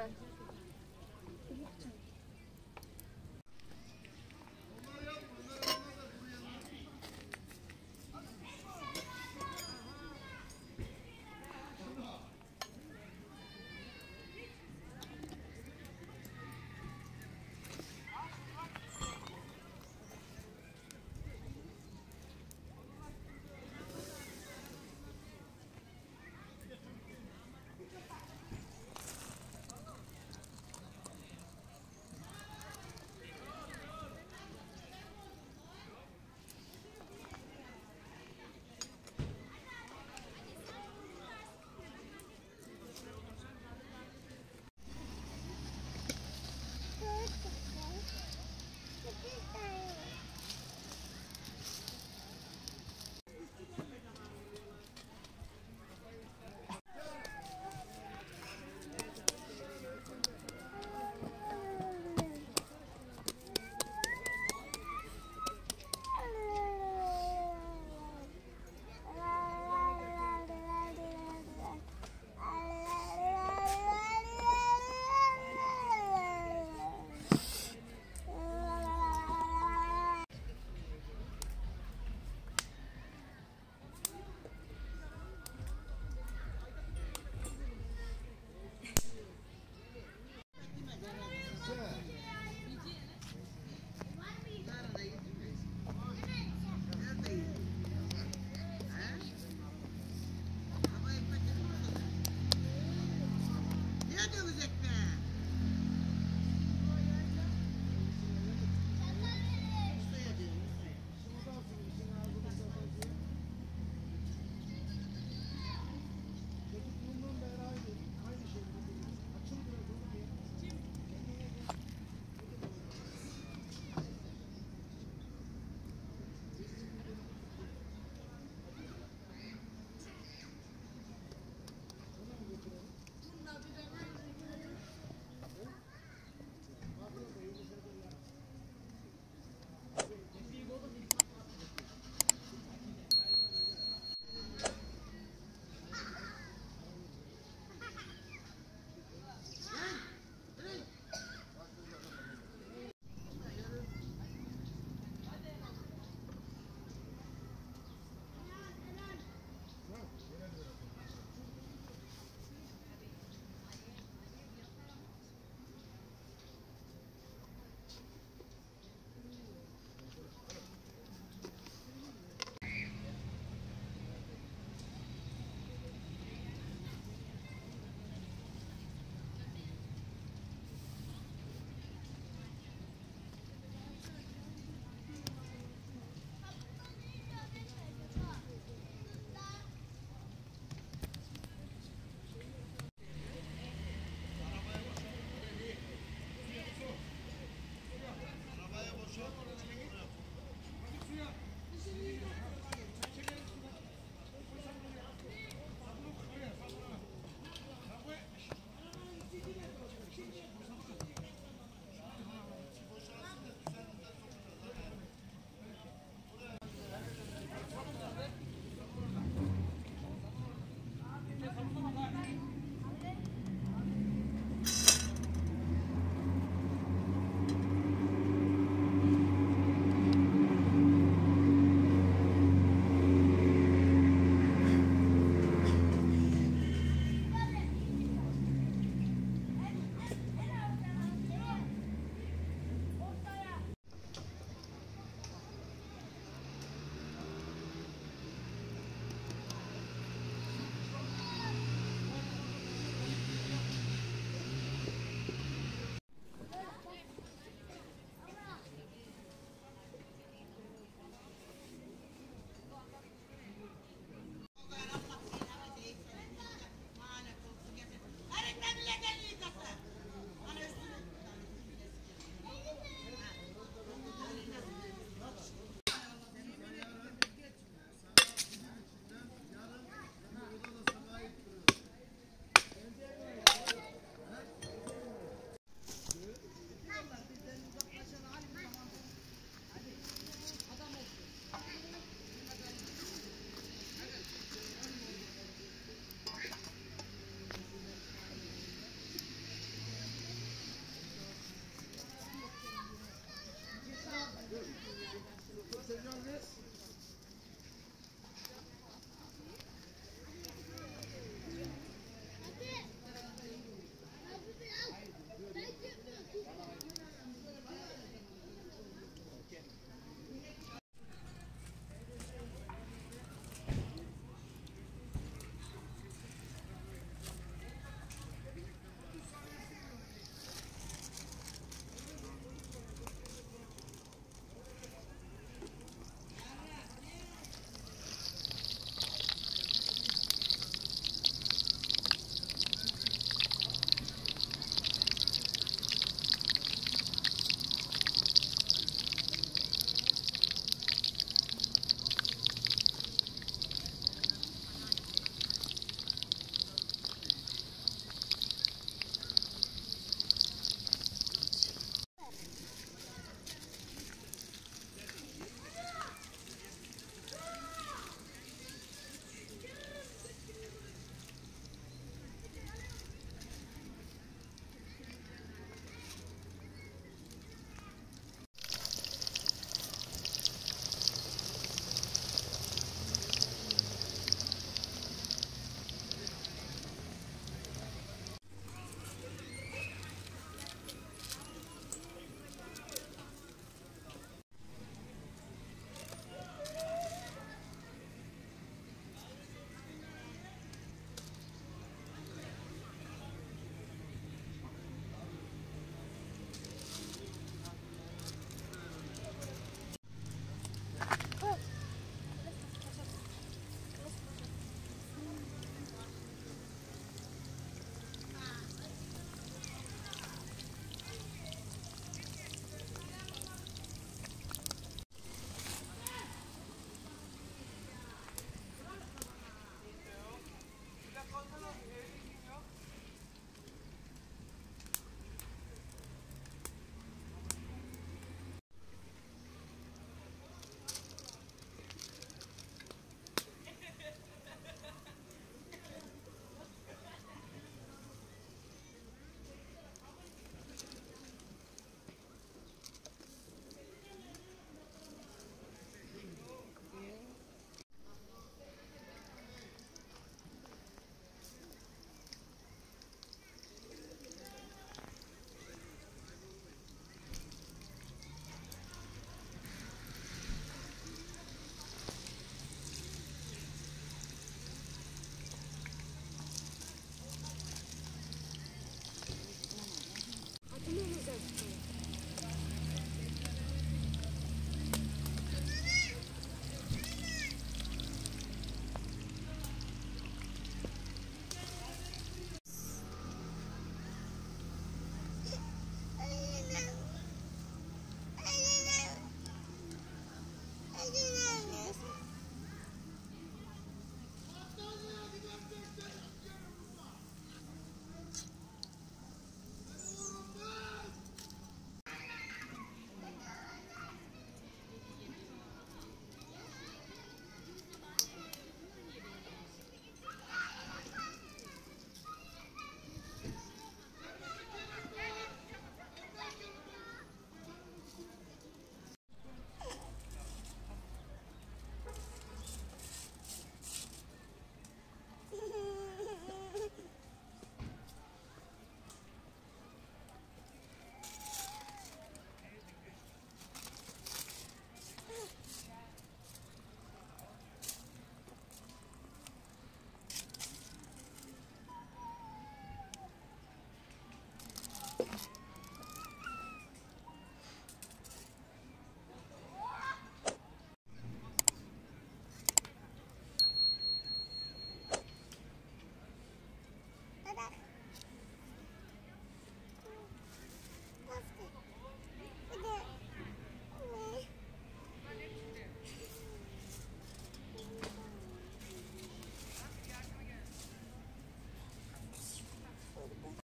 Bye.